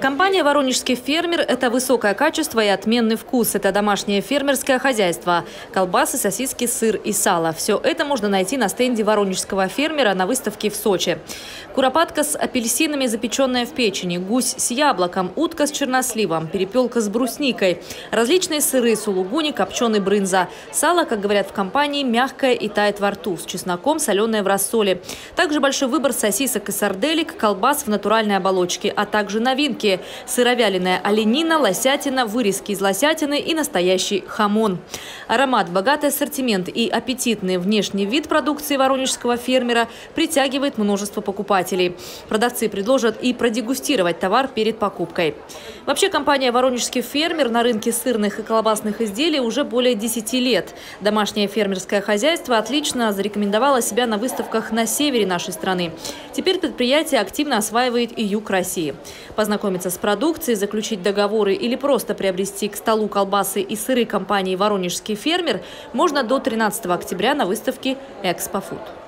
Компания «Воронежский фермер» – это высокое качество и отменный вкус. Это домашнее фермерское хозяйство. Колбасы, сосиски, сыр и сало. Все это можно найти на стенде «Воронежского фермера» на выставке в Сочи. Куропатка с апельсинами, запеченная в печени, гусь с яблоком, утка с черносливом, перепелка с брусникой, различные сыры, сулугуни, копченый брынза. Сало, как говорят в компании, мягкое и тает во рту, с чесноком, соленое в рассоле. Также большой выбор сосисок и сарделек, колбас в натуральной оболочке, а также новинки продукте – сыровяленая оленина, лосятина, вырезки из лосятины и настоящий хамон. Аромат, богатый ассортимент и аппетитный внешний вид продукции воронежского фермера притягивает множество покупателей. Продавцы предложат и продегустировать товар перед покупкой. Вообще компания «Воронежский фермер» на рынке сырных и колбасных изделий уже более 10 лет. Домашнее фермерское хозяйство отлично зарекомендовало себя на выставках на севере нашей страны. Теперь предприятие активно осваивает и юг России. Познакомиться ознакомиться с продукцией, заключить договоры или просто приобрести к столу колбасы и сыры компании «Воронежский фермер» можно до 13 октября на выставке «Экспофуд».